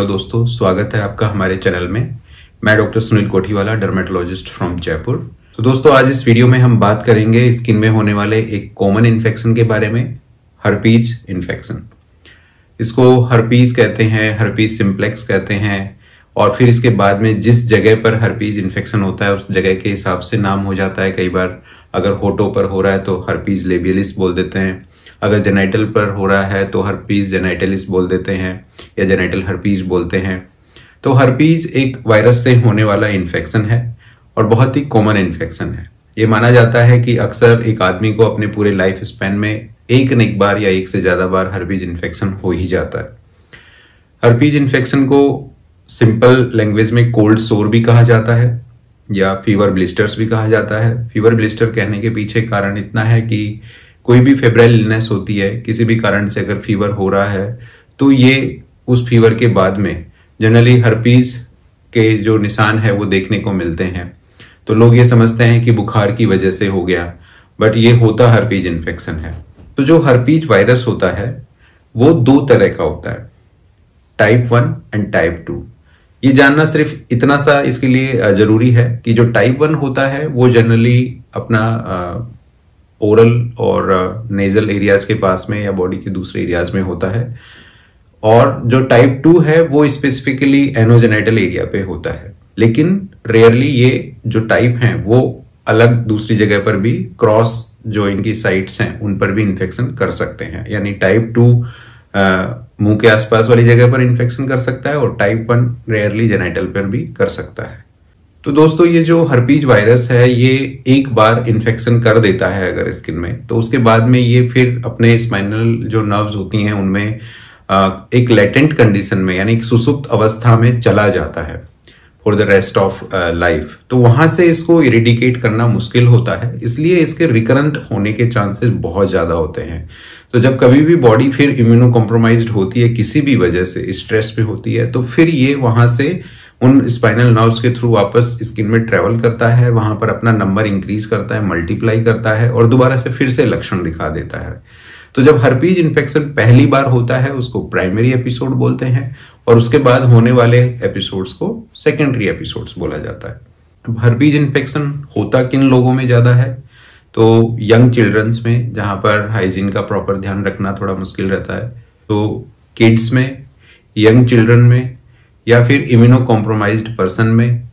तो दोस्तों, स्वागत है आपका हमारे चैनल में। मैं doctor Sunil Kothiwala, dermatologist from Jaipur. तो दोस्तों, आज इस वीडियो में हम बात करेंगे स्किन में होने वाले एक कॉमन इन्फेक्शन के बारे में हर्पीज इन्फेक्शन इसको हर्पीज कहते हैं हर्पीज सिंप्लेक्स कहते हैं, और फिर इसके बाद में जिस जगह पर हर्पीज इन्फेक्शन होता है, उस जगह के हिसाब से नाम हो जाता है कई बार। अगर होटो पर हो रहा है तो हर्पीज लेबियलिस बोल देते हैं। अगर जेनाइटल पर हो रहा है तो हर्पीज जेनाइटलिस बोल देते हैं, या जेनाइटल हर्पीज बोलते हैं। तो हर्पीज एक वायरस से होने वाला इन्फेक्शन है और बहुत ही कॉमन इन्फेक्शन है। ये माना जाता है कि अक्सर एक आदमी को अपने पूरे लाइफ स्पैन में एक न एक बार या एक से ज़्यादा बार हर्पीज इन्फेक्शन हो ही जाता है। हर्पीज इन्फेक्शन को सिंपल लैंग्वेज में कोल्ड सोर भी कहा जाता है, या फीवर ब्लिस्टर्स भी कहा जाता है। फीवर ब्लिस्टर कहने के पीछे कारण इतना है कि कोई भी फेब्राइल इलनेस होती है, किसी भी कारण से अगर फीवर हो रहा है तो ये उस फीवर के बाद में जनरली हर्पीज के जो निशान है, वो देखने को मिलते हैं। तो लोग ये समझते हैं कि बुखार की वजह से हो गया बट ये होता हर्पीज इन्फेक्शन है। तो जो हर्पीज वायरस होता है, वो दो तरह का होता है type one and type two ये जानना सिर्फ़ इतना सा इसके लिए ज़रूरी है कि जो टाइप वन होता है, वो जनरली अपना ओरल और नेजल uh, एरियाज़ के पास में या बॉडी के दूसरे एरियाज़ में होता है। और जो टाइप टू है वो स्पेसिफिकली एनोजेनेटल एरिया पे होता है। लेकिन रेयरली ये जो टाइप हैं वो अलग दूसरी जगह पर भी क्रॉस जो इनकी साइट्स हैं उन पर भी इन्फेक्शन कर सकते हैं। यानी टाइप टू uh, मुँह के आसपास वाली जगह पर इन्फेक्शन कर सकता है और टाइप वन रेयरली जेनाइटल पर भी कर सकता है। तो दोस्तों, ये जो हर्पीज वायरस है, ये एक बार इन्फेक्शन कर देता है अगर स्किन में। तो उसके बाद में ये फिर अपने स्पाइनल जो नर्व्स होती हैं, उनमें एक लेटेंट कंडीशन में, यानी एक सुसुप्त अवस्था में चला जाता है for the rest of life तो वहाँ से इसको इरिडिकेट करना मुश्किल होता है, इसलिए इसके रिकरेंट होने के चांसेस बहुत ज़्यादा होते हैं। तो जब कभी भी बॉडी फिर इम्यूनो कॉम्प्रोमाइज होती है, किसी भी वजह से स्ट्रेस पे होती है तो फिर ये वहाँ से उन स्पाइनल नर्व्स के थ्रू वापस स्किन में ट्रेवल करता है, वहाँ पर अपना नंबर इंक्रीज करता है मल्टीप्लाई करता है और दोबारा से फिर से लक्षण दिखा देता है। तो जब हर्पीज इन्फेक्शन पहली बार होता है, उसको प्राइमरी एपिसोड बोलते हैं और उसके बाद होने वाले एपिसोड्स को सेकेंडरी एपिसोड्स बोला जाता है। अब हर्पीज इन्फेक्शन होता किन लोगों में ज़्यादा है? तो यंग चिल्ड्रंस में, जहाँ पर हाइजीन का प्रॉपर ध्यान रखना थोड़ा मुश्किल रहता है। तो किड्स में यंग चिल्ड्रन में या फिर इम्यूनो कॉम्प्रोमाइज पर्सन में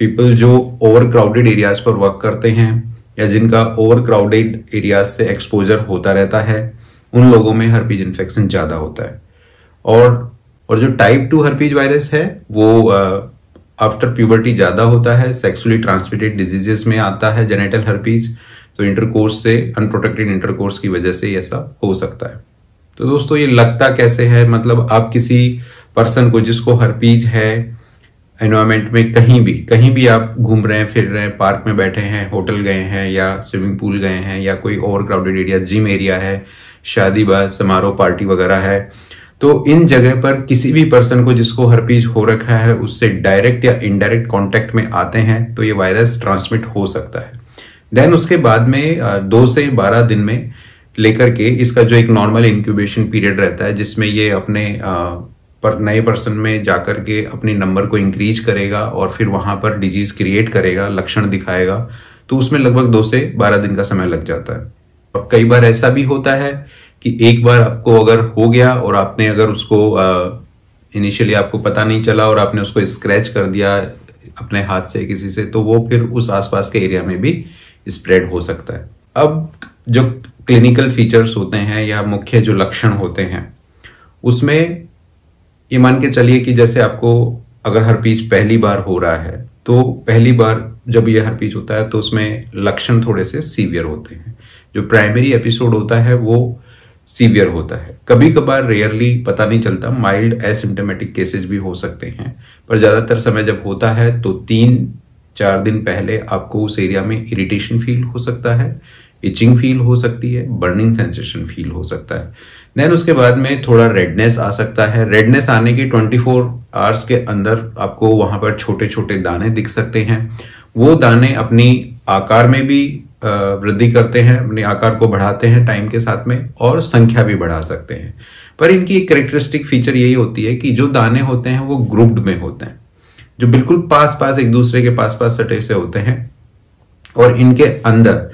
पीपल जो ओवर क्राउडेड एरियाज़ पर वर्क करते हैं या जिनका ओवर क्राउडेड एरियाज़ से एक्सपोजर होता रहता है, उन लोगों में हर्पीज इन्फेक्शन ज़्यादा होता है। और और जो टाइप टू हर्पीज वायरस है, वो आफ्टर प्यूबर्टी ज़्यादा होता है सेक्सुअली ट्रांसमिटेड डिजीजेस में आता है जेनेटल हर्पीज तो इंटरकोर्स से अनप्रोटेक्टेड इंटरकोर्स की वजह से ऐसा हो सकता है। तो दोस्तों, ये लगता कैसे है? मतलब आप किसी पर्सन को जिसको हर्पीज है एनवायरमेंट में कहीं भी कहीं भी आप घूम रहे हैं, फिर रहे हैं, पार्क में बैठे हैं, होटल गए हैं, या स्विमिंग पूल गए हैं, या कोई over crowded area gym area है, शादी बाज समारोह पार्टी वगैरह है तो इन जगह पर किसी भी पर्सन को जिसको हर्पीज हो रखा है, उससे डायरेक्ट या इनडायरेक्ट कांटेक्ट में आते हैं तो ये वायरस ट्रांसमिट हो सकता है। देन उसके बाद में दो से बारह दिन में लेकर के इसका जो एक नॉर्मल इंक्यूबेशन पीरियड रहता है, जिसमें ये अपने पर नए पर्सन में जाकर के अपने नंबर को इंक्रीज करेगा और फिर वहाँ पर डिज़ीज़ क्रिएट करेगा, लक्षण दिखाएगा तो उसमें लगभग दो से बारह दिन का समय लग जाता है। और कई बार ऐसा भी होता है कि एक बार आपको अगर हो गया और आपने अगर उसको इनिशियली आपको पता नहीं चला और आपने उसको स्क्रैच कर दिया अपने हाथ से किसी से तो वो फिर उस आसपास के एरिया में भी स्प्रेड हो सकता है। अब जो क्लिनिकल फीचर्स होते हैं या मुख्य जो लक्षण होते हैं, उसमें ये मान के चलिए कि जैसे आपको अगर हर पीच पहली बार हो रहा है तो पहली बार जब ये हर पीच होता है तो उसमें लक्षण थोड़े से सीवियर होते हैं। जो प्राइमरी एपिसोड होता है, वो सीवियर होता है। कभी कभार रेयरली पता नहीं चलता माइल्ड एसिम्टोमेटिक केसेस भी हो सकते हैं। पर ज़्यादातर समय जब होता है तो तीन, चार दिन पहले आपको उस एरिया में इरिटेशन फील हो सकता है इचिंग फील हो सकती है बर्निंग सेंसेशन फील हो सकता है। देन उसके बाद में थोड़ा रेडनेस आ सकता है। रेडनेस आने की 24 फोर आवर्स के अंदर आपको वहाँ पर छोटे छोटे दाने दिख सकते हैं। वो दाने अपनी आकार में भी वृद्धि करते हैं, अपने आकार को बढ़ाते हैं टाइम के साथ में और संख्या भी बढ़ा सकते हैं। पर इनकी एक करेक्टरिस्टिक फीचर यही होती है कि जो दाने होते हैं वो ग्रुप्ड में होते हैं। जो बिल्कुल पास पास एक दूसरे के पास पास सटे से होते हैं और इनके अंदर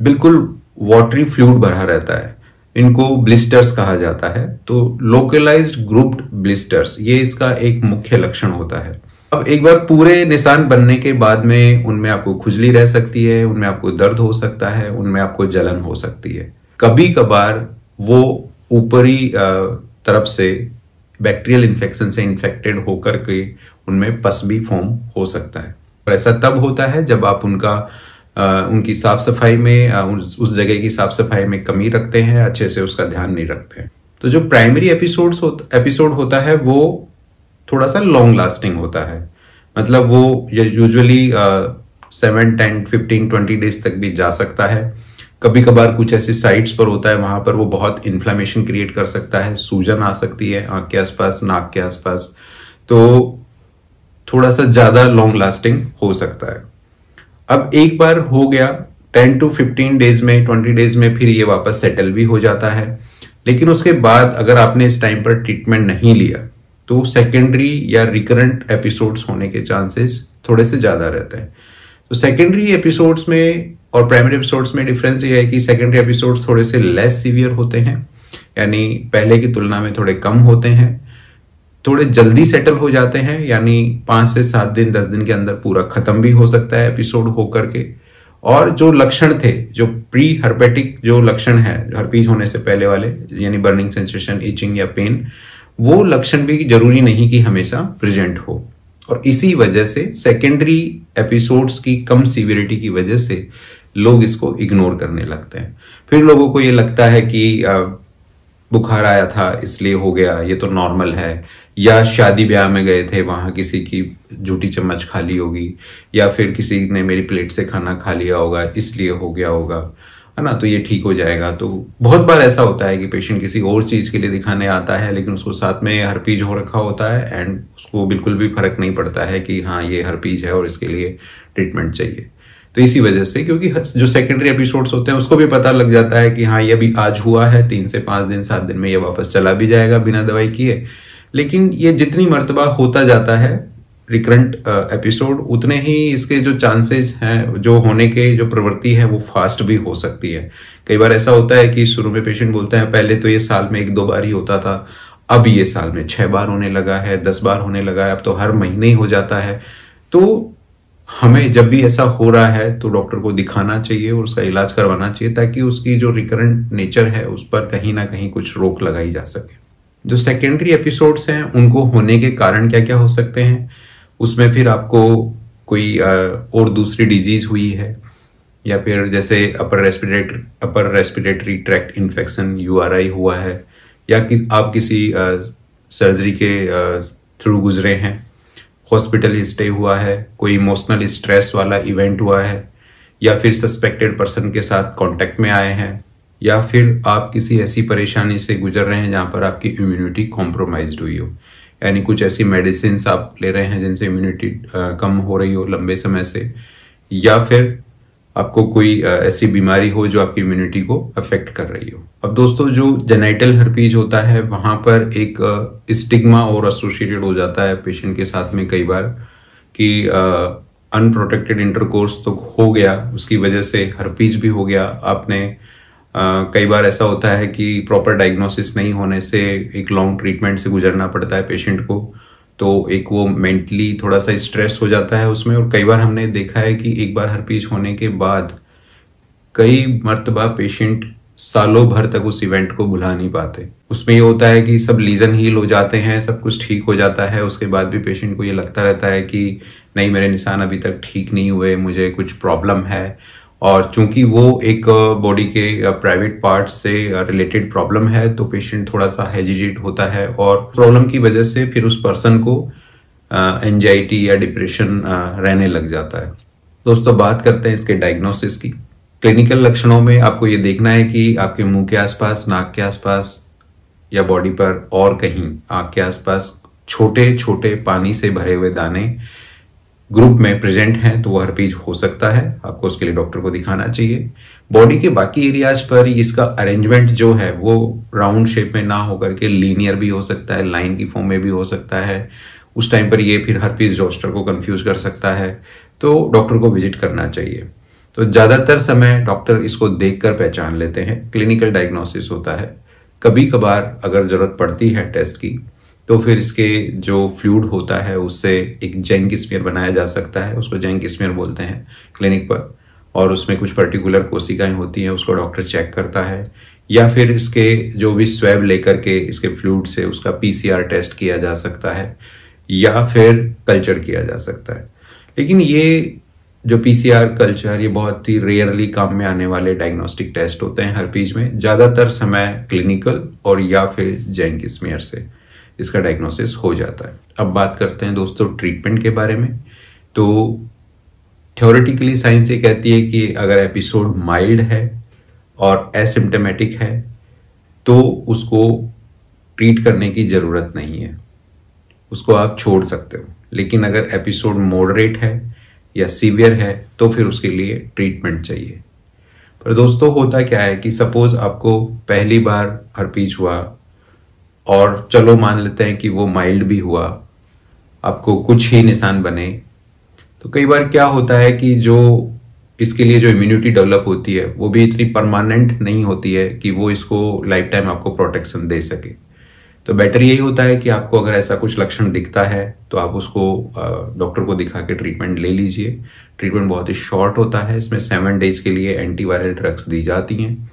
बिल्कुल वाटरी फ्लूड भरा रहता है। इनको ब्लिस्टर्स कहा जाता है। तो लोकलाइज्ड ग्रुप्ड ब्लिस्टर्स ये इसका एक मुख्य लक्षण होता है। अब एक बार पूरे निशान बनने के बाद में उनमें आपको खुजली रह सकती है, उनमें आपको दर्द हो सकता है, उनमें आपको जलन हो सकती है। कभी कभार वो ऊपरी तरफ़ से बैक्टीरियल इन्फेक्शन से इन्फेक्टेड होकर के उनमें पस भी फॉर्म हो सकता है। और ऐसा तब होता है जब आप उनका उनकी साफ़ सफ़ाई में उस जगह की साफ़ सफ़ाई में कमी रखते हैं, अच्छे से उसका ध्यान नहीं रखते हैं। तो जो प्राइमरी एपिसोड एपिसोड होता है, वो थोड़ा सा लॉन्ग लास्टिंग होता है। मतलब वो usually seven ten fifteen twenty days तक भी जा सकता है। कभी कभार कुछ ऐसे साइट्स पर होता है, वहाँ पर वो बहुत इन्फ्लेमेशन क्रिएट कर सकता है, सूजन आ सकती है, आँख के आसपास, नाक के आसपास। तो थोड़ा सा ज़्यादा लॉन्ग लास्टिंग हो सकता है। अब एक बार हो गया टेन टू फिफ्टीन डेज़ में ट्वेंटी डेज़ में फिर ये वापस सेटल भी हो जाता है। लेकिन उसके बाद अगर आपने इस टाइम पर ट्रीटमेंट नहीं लिया तो सेकेंडरी या रिकरेंट एपिसोड्स होने के चांसेस थोड़े से ज़्यादा रहते हैं। तो सेकेंडरी एपिसोड्स में और प्राइमरी एपिसोड्स में डिफरेंस ये है कि सेकेंडरी एपिसोड्स थोड़े से लेस सीवियर होते हैं, यानी पहले की तुलना में थोड़े कम होते हैं। थोड़े जल्दी सेटल हो जाते हैं, यानी पाँच से सात दिन, दस दिन के अंदर पूरा खत्म भी हो सकता है एपिसोड होकर के। और जो लक्षण थे, जो प्री हर्पेटिक जो लक्षण है हर्पीज होने से पहले वाले, यानी बर्निंग सेंसेशन इचिंग या पेन वो लक्षण भी ज़रूरी नहीं कि हमेशा प्रेजेंट हो। और इसी वजह से सेकेंडरी एपिसोड्स की कम सीवियरिटी की वजह से लोग इसको इग्नोर करने लगते हैं। फिर लोगों को ये लगता है कि बुखार आया था, इसलिए हो गया, ये तो नॉर्मल है। या शादी ब्याह में गए थे, वहाँ किसी की झूठी चम्मच खा ली होगी, या फिर किसी ने मेरी प्लेट से खाना खा लिया होगा, इसलिए हो गया होगा, है ना? तो ये ठीक हो जाएगा। तो बहुत बार ऐसा होता है कि पेशेंट किसी और चीज़ के लिए दिखाने आता है, लेकिन उसको साथ में हरपीज हो रखा होता है एंड उसको बिल्कुल भी फ़र्क नहीं पड़ता है कि हाँ ये हरपीज है और इसके लिए ट्रीटमेंट चाहिए। तो इसी वजह से, क्योंकि जो सेकेंडरी एपिसोड्स होते हैं, उसको भी पता लग जाता है कि हाँ ये अभी आज हुआ है, तीन से पाँच दिन, सात दिन में ये वापस चला भी जाएगा बिना दवाई किए। लेकिन ये जितनी मरतबा होता जाता है रिकरेंट एपिसोड उतने ही इसके जो चांसेस हैं, जो होने के जो प्रवृत्ति है, वो फास्ट भी हो सकती है। कई बार ऐसा होता है कि शुरू में पेशेंट बोलते हैं, पहले तो ये साल में एक दो बार ही होता था, अब ये साल में छह बार होने लगा है, दस बार होने लगा है, अब तो हर महीने ही हो जाता है। तो हमें जब भी ऐसा हो रहा है तो डॉक्टर को दिखाना चाहिए और उसका इलाज करवाना चाहिए ताकि उसकी जो रिकरेंट नेचर है, उस पर कहीं ना कहीं कुछ रोक लगाई जा सके। जो सेकेंडरी एपिसोड्स हैं, उनको होने के कारण क्या क्या हो सकते हैं? उसमें फिर आपको कोई और दूसरी डिज़ीज़ हुई है, या फिर जैसे upper respiratory upper respiratory tract infection you हुआ है, या कि आप किसी सर्जरी के थ्रू गुजरे हैं हॉस्पिटल स्टे हुआ है, कोई इमोशनल स्ट्रेस वाला इवेंट हुआ है, या फिर सस्पेक्टेड पर्सन के साथ कांटेक्ट में आए हैं, या फिर आप किसी ऐसी परेशानी से गुजर रहे हैं जहाँ पर आपकी इम्यूनिटी कॉम्प्रोमाइज हुई हो। यानी कुछ ऐसी मेडिसिन आप ले रहे हैं जिनसे इम्यूनिटी कम हो रही हो लंबे समय से, या फिर आपको कोई ऐसी बीमारी हो जो आपकी इम्यूनिटी को अफेक्ट कर रही हो। अब दोस्तों, जो जेनाइटल हर्पीज होता है, वहाँ पर एक स्टिग्मा और एसोसिएटेड हो जाता है पेशेंट के साथ में कई बार कि अनप्रोटेक्टेड इंटरकोर्स तो हो गया, उसकी वजह से हर्पीज भी हो गया। आपने कई बार ऐसा होता है कि प्रॉपर डायग्नोसिस नहीं होने से एक लॉन्ग ट्रीटमेंट से गुजरना पड़ता है पेशेंट को। तो एक वो मेंटली थोड़ा सा स्ट्रेस हो जाता है उसमें और कई बार हमने देखा है कि एक बार हरपीज होने के बाद कई मरतबा पेशेंट सालों भर तक उस इवेंट को भुला नहीं पाते। उसमें ये होता है कि सब लीजन हील हो जाते हैं, सब कुछ ठीक हो जाता है, उसके बाद भी पेशेंट को ये लगता रहता है कि नहीं, मेरे निशान अभी तक ठीक नहीं हुए, मुझे कुछ प्रॉब्लम है। और चूँकि वो एक बॉडी के प्राइवेट पार्ट से रिलेटेड प्रॉब्लम है तो पेशेंट थोड़ा सा हेजिटेट होता है और प्रॉब्लम की वजह से फिर उस पर्सन को एंजाइटी या डिप्रेशन रहने लग जाता है। दोस्तों, बात करते हैं इसके डायग्नोसिस की। क्लिनिकल लक्षणों में आपको ये देखना है कि आपके मुँह के आसपास, नाक के आसपास या बॉडी पर और कहीं आँख के आसपास छोटे छोटे पानी से भरे हुए दाने ग्रुप में प्रेजेंट हैं तो वो हर्पीज हो सकता है। आपको उसके लिए डॉक्टर को दिखाना चाहिए। बॉडी के बाकी एरियाज़ पर इसका अरेंजमेंट जो है, वो राउंड शेप में ना होकर के लीनियर भी हो सकता है, लाइन की फॉर्म में भी हो सकता है। उस टाइम पर ये फिर हर्पीज रोस्टर को कंफ्यूज कर सकता है तो डॉक्टर को विज़िट करना चाहिए। तो ज़्यादातर समय डॉक्टर इसको देखकर पहचान लेते हैं। क्लिनिकल डायग्नोसिस होता है। कभी कभार अगर ज़रूरत पड़ती है टेस्ट की तो फिर इसके जो फ्लूड होता है, उससे एक जेंक स्मेयर बनाया जा सकता है। उसको जेंक स्मेयर बोलते हैं क्लिनिक पर। और उसमें कुछ पर्टिकुलर कोशिकाएँ होती हैं, उसको डॉक्टर चेक करता है। या फिर इसके जो भी स्वैब लेकर के इसके फ्लूड से उसका पीसीआर टेस्ट किया जा सकता है, या फिर कल्चर किया जा सकता है। लेकिन ये जो पीसीआर कल्चर, ये बहुत ही रेयरली काम में आने वाले डायग्नोस्टिक टेस्ट होते हैं हर पीज में। ज़्यादातर समय क्लिनिकल और या फिर जेंक स्मेयर से। इसका डायग्नोसिस हो जाता है। अब बात करते हैं दोस्तों ट्रीटमेंट के बारे में। तो थ्योरेटिकली साइंस ये कहती है कि अगर एपिसोड माइल्ड है और एसिम्टमेटिक है तो उसको ट्रीट करने की ज़रूरत नहीं है। उसको आप छोड़ सकते हो। लेकिन अगर एपिसोड मॉडरेट है या सीवियर है तो फिर उसके लिए ट्रीटमेंट चाहिए। पर दोस्तों होता क्या है कि सपोज़ आपको पहली बार हरपीज हुआ और चलो मान लेते हैं कि वो माइल्ड भी हुआ, आपको कुछ ही निशान बने। तो कई बार क्या होता है कि जो इसके लिए जो इम्यूनिटी डेवलप होती है, वो भी इतनी परमानेंट नहीं होती है कि वो इसको लाइफ टाइम आपको प्रोटेक्शन दे सके। तो बेटर यही होता है कि आपको अगर ऐसा कुछ लक्षण दिखता है तो आप उसको डॉक्टर को दिखा के ट्रीटमेंट ले लीजिए। ट्रीटमेंट बहुत ही शॉर्ट होता है, इसमें सेवन डेज़ के लिए एंटीवायरल ड्रग्स दी जाती हैं।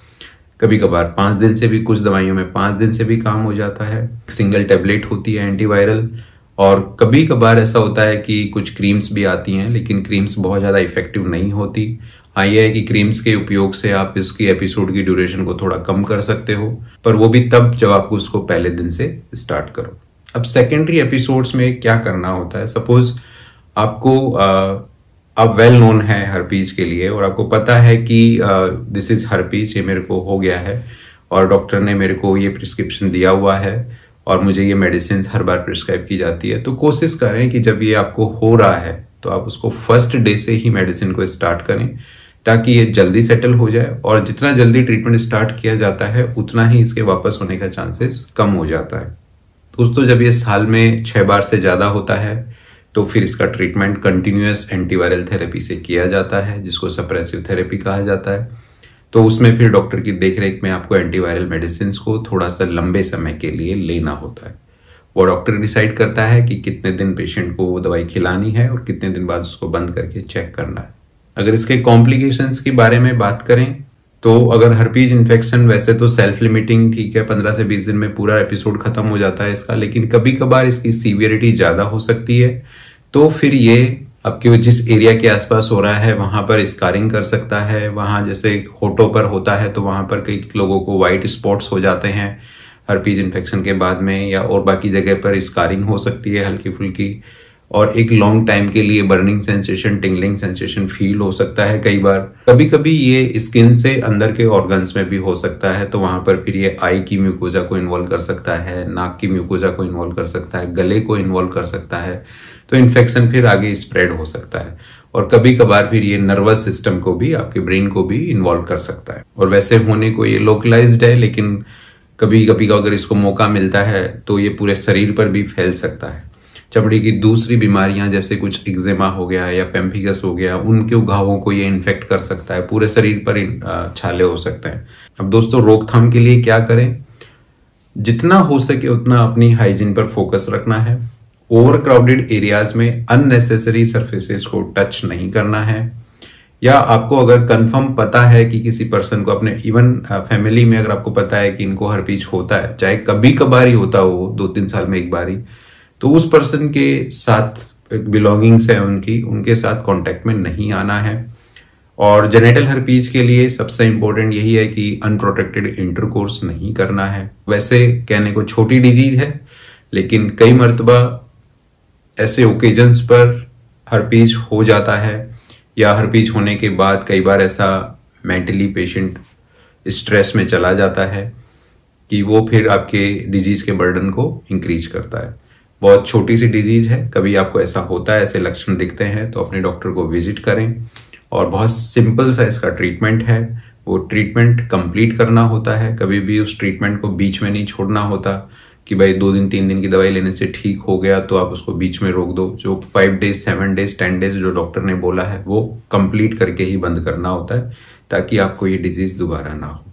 कभी कभार पाँच दिन से भी कुछ दवाइयों में पाँच दिन से भी काम हो जाता है। सिंगल टेबलेट होती है एंटीवायरल और कभी कभार ऐसा होता है कि कुछ क्रीम्स भी आती हैं, लेकिन क्रीम्स बहुत ज़्यादा इफ़ेक्टिव नहीं होती। हाँ है कि क्रीम्स के उपयोग से आप इसकी एपिसोड की ड्यूरेशन को थोड़ा कम कर सकते हो, पर वो भी तब जब आपको उसको पहले दिन से स्टार्ट करो। अब सेकेंडरी एपिसोड्स में क्या करना होता है? सपोज़ आपको अब वेल नोन है हरपीज के लिए और आपको पता है कि दिस इज़ हरपीज ये मेरे को हो गया है और डॉक्टर ने मेरे को ये प्रिस्क्रिप्शन दिया हुआ है और मुझे ये मेडिसिन हर बार प्रिस्क्राइब की जाती है। तो कोशिश करें कि जब ये आपको हो रहा है तो आप उसको फ़र्स्ट डे से ही मेडिसिन को स्टार्ट करें ताकि ये जल्दी सेटल हो जाए और जितना जल्दी ट्रीटमेंट स्टार्ट किया जाता है, उतना ही इसके वापस होने का चांसेस कम हो जाता है। दोस्तों, जब ये साल में छह बार से ज़्यादा होता है तो फिर इसका ट्रीटमेंट कंटिन्यूस एंटीवायरल थेरेपी से किया जाता है, जिसको सप्रेसिव थेरेपी कहा जाता है। तो उसमें फिर डॉक्टर की देखरेख में आपको एंटीवायरल मेडिसिन को थोड़ा सा लंबे समय के लिए लेना होता है। वो डॉक्टर डिसाइड करता है कि कितने दिन पेशेंट को वो दवाई खिलानी है और कितने दिन बाद उसको बंद करके चेक करना है। अगर इसके कॉम्प्लिकेशंस के बारे में बात करें तो अगर हरपीज इन्फेक्शन वैसे तो सेल्फ लिमिटिंग ठीक है, पंद्रह से बीस दिन में पूरा एपिसोड खत्म हो जाता है इसका, लेकिन कभी कभार इसकी सीवियरिटी ज़्यादा हो सकती है। तो फिर ये आपके जिस एरिया के आसपास हो रहा है, वहाँ पर स्कारिंग कर सकता है। वहाँ जैसे होटो पर होता है तो वहाँ पर कई लोगों को व्हाइट स्पॉट्स हो जाते हैं हरपीज इन्फेक्शन के बाद में, या और बाकी जगह पर स्कारिंग हो सकती है हल्की फुल्की और एक लॉन्ग टाइम के लिए burning sensation tingling sensation feel हो सकता है कई बार। कभी कभी ये स्किन से अंदर के ऑर्गन्स में भी हो सकता है तो वहाँ पर फिर ये आई की म्यूकोजा को इन्वॉल्व कर सकता है, नाक की म्यूकोजा को इन्वॉल्व कर सकता है, गले को इन्वॉल्व कर सकता है तो इन्फेक्शन फिर आगे स्प्रेड हो सकता है। और कभी कभार फिर ये नर्वस सिस्टम को भी, आपके ब्रेन को भी इन्वॉल्व कर सकता है। और वैसे होने को ये लोकलाइज्ड है, लेकिन कभी कभी अगर इसको मौका मिलता है तो ये पूरे शरीर पर भी फैल सकता है। चमड़ी की दूसरी बीमारियाँ जैसे कुछ एक्जेमा हो गया या पेम्फिगस हो गया उनके घावों को ये इन्फेक्ट कर सकता है? पूरे शरीर पर छाले हो सकते हैं। अब दोस्तों, रोकथाम के लिए क्या करें? जितना हो सके उतना अपनी हाइजीन पर फोकस रखना है। ओवर क्राउडेड एरियाज़ में अननेसेसरी सर्फेसेस को टच नहीं करना है। या आपको अगर कंफर्म पता है कि किसी पर्सन को अपने इवन फैमिली में अगर आपको पता है कि इनको हर पीच होता है, चाहे कभी कभार ही होता हो दो तीन साल में एक बार ही तो उस पर्सन के साथ बिलोंगिंग्स है उनकी, उनके साथ कांटेक्ट में नहीं आना है। और जेनेटल हर्पीज के लिए सबसे इंपॉर्टेंट यही है कि अनप्रोटेक्टेड इंटरकोर्स नहीं करना है। वैसे कहने को छोटी डिज़ीज़ है, लेकिन कई मरतबा ऐसे ओकेजन्स पर हर्पीज हो जाता है, या हर्पीज होने के बाद कई बार ऐसा मेंटली पेशेंट स्ट्रेस में चला जाता है कि वो फिर आपके डिज़ीज़ के बर्डन को इंक्रीज करता है। बहुत छोटी सी डिज़ीज़ है। कभी आपको ऐसा होता है, ऐसे लक्षण दिखते हैं तो अपने डॉक्टर को विज़िट करें। और बहुत सिंपल सा इसका ट्रीटमेंट है। वो ट्रीटमेंट कंप्लीट करना होता है। कभी भी उस ट्रीटमेंट को बीच में नहीं छोड़ना होता कि भाई दो दिन, तीन दिन की दवाई लेने से ठीक हो गया तो आप उसको बीच में रोक दो। जो five days seven days ten days जो डॉक्टर ने बोला है, वो कंप्लीट करके ही बंद करना होता है, ताकि आपको ये डिज़ीज़ दोबारा ना हो।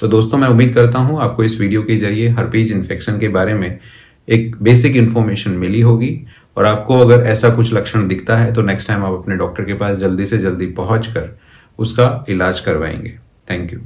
तो दोस्तों, मैं उम्मीद करता हूँ आपको इस वीडियो के ज़रिए हर हर्पीज इन्फेक्शन के बारे में एक बेसिक इन्फॉर्मेशन मिली होगी और आपको अगर ऐसा कुछ लक्षण दिखता है तो नेक्स्ट टाइम आप अपने डॉक्टर के पास जल्दी से जल्दी पहुँच कर उसका इलाज करवाएँगे। Thank you